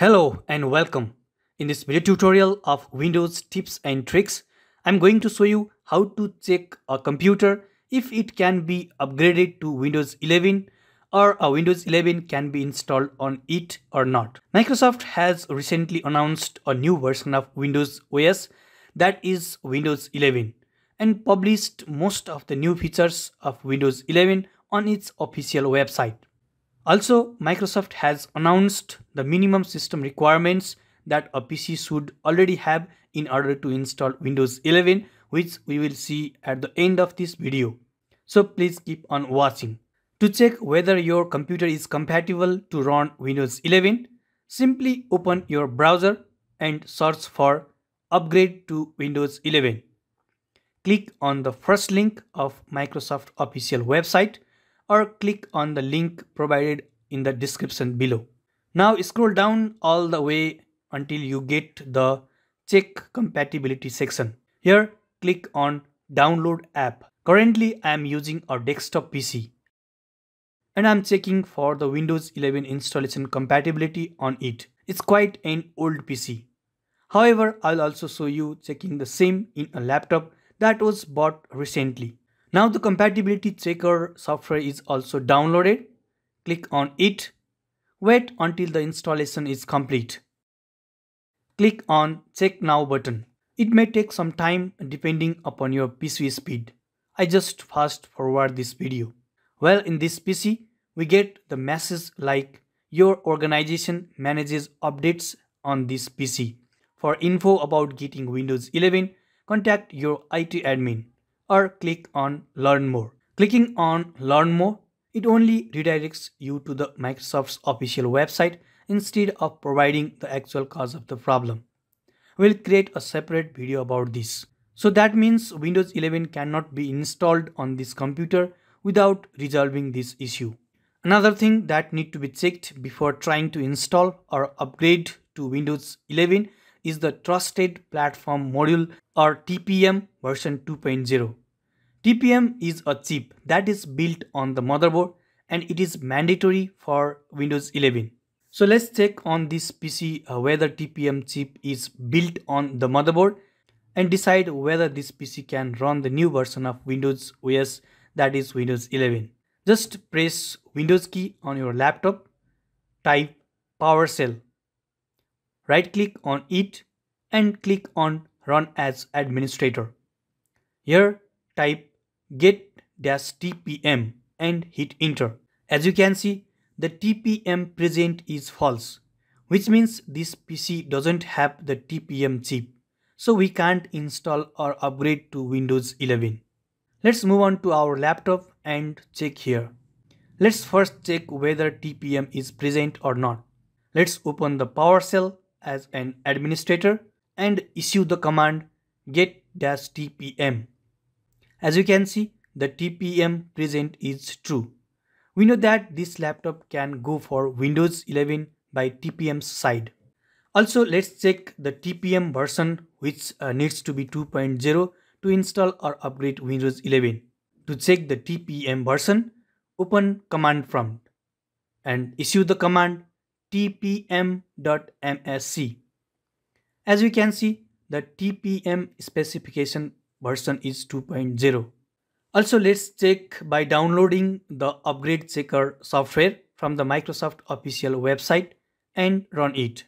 Hello and welcome. In this video tutorial of Windows tips and tricks, I'm going to show you how to check a computer if it can be upgraded to Windows 11 or a Windows 11 can be installed on it or not. Microsoft has recently announced a new version of Windows OS that is Windows 11 and published most of the new features of Windows 11 on its official website. Also, Microsoft has announced the minimum system requirements that a PC should already have in order to install Windows 11 which we will see at the end of this video. So please keep on watching. To check whether your computer is compatible to run Windows 11, simply open your browser and search for upgrade to Windows 11. Click on the first link of Microsoft official website or click on the link provided in the description below. Now scroll down all the way until you get the check compatibility section. Here click on download app. Currently I am using a desktop PC and I'm checking for the Windows 11 installation compatibility on it. It's quite an old PC. However, I'll also show you checking the same in a laptop that was bought recently. Now the compatibility checker software is also downloaded. Click on it. Wait until the installation is complete. Click on check now button. It may take some time depending upon your PC speed. I just fast forward this video. Well, in this PC, we get the message like your organization manages updates on this PC. For info about getting Windows 11, contact your IT admin or click on Learn More. Clicking on Learn More, it only redirects you to the Microsoft's official website instead of providing the actual cause of the problem. We'll create a separate video about this. So that means Windows 11 cannot be installed on this computer without resolving this issue. Another thing that need to be checked before trying to install or upgrade to Windows 11 is the Trusted Platform Module or TPM version 2.0. TPM is a chip that is built on the motherboard and it is mandatory for Windows 11. So let's check on this PC uh, whether TPM chip is built on the motherboard and decide whether this PC can run the new version of Windows OS that is Windows 11. Just press Windows key on your laptop, type PowerShell, right click on it and click on Run as Administrator. Here type get-tpm and hit enter. As you can see, the TPM present is false, which means this PC doesn't have the TPM chip, so we can't install or upgrade to Windows 11. Let's move on to our laptop and check here. Let's first check whether TPM is present or not. Let's open the PowerShell as an administrator and issue the command get-tpm. As you can see, the TPM present is true. We know that this laptop can go for Windows 11 by TPM's side. Also, let's check the TPM version which uh, needs to be 2.0 to install or upgrade Windows 11. To check the TPM version, open command prompt and issue the command tpm.msc. As we can see, the TPM specification version is 2.0. Also, let's check by downloading the upgrade checker software from the Microsoft official website and run it.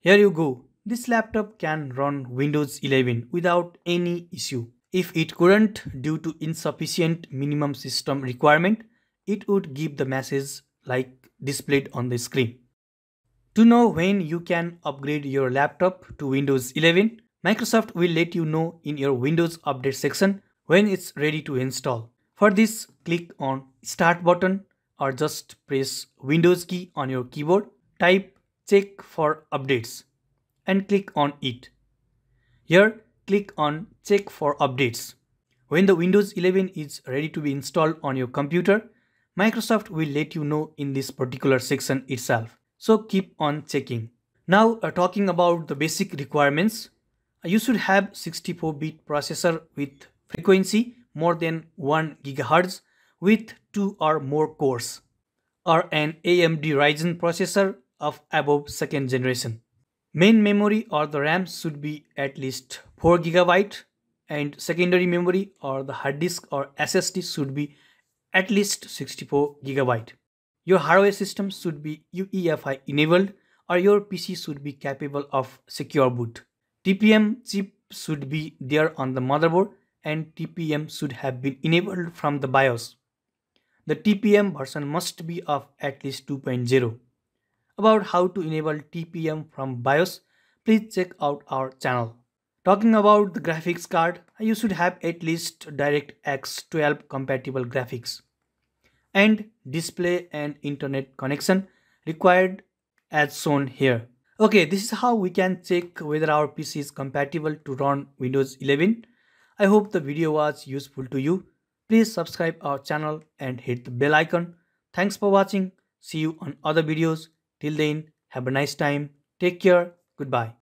Here you go. This laptop can run Windows 11 without any issue. If it couldn't due to insufficient minimum system requirement, it would give the message like displayed on the screen. To know when you can upgrade your laptop to Windows 11, Microsoft will let you know in your Windows Update section when it's ready to install. For this, click on Start button or just press Windows key on your keyboard. Type check for updates and click on it. Here, click on check for updates. When the Windows 11 is ready to be installed on your computer, Microsoft will let you know in this particular section itself. So keep on checking. Now uh, talking about the basic requirements, you should have 64-bit processor with frequency more than 1 GHz with 2 or more cores or an AMD Ryzen processor of above second generation. Main memory or the RAM should be at least 4 GB and secondary memory or the hard disk or SSD should be at least 64 GB. Your hardware system should be UEFI enabled or your PC should be capable of secure boot. TPM chip should be there on the motherboard and TPM should have been enabled from the BIOS. The TPM version must be of at least 2.0. About how to enable TPM from BIOS, please check out our channel. Talking about the graphics card, you should have at least DirectX 12 compatible graphics and display and internet connection required as shown here. Okay, this is how we can check whether our PC is compatible to run Windows 11. I hope the video was useful to you. Please subscribe our channel and hit the bell icon. Thanks for watching. See you on other videos. Till then, have a nice time. Take care. Goodbye.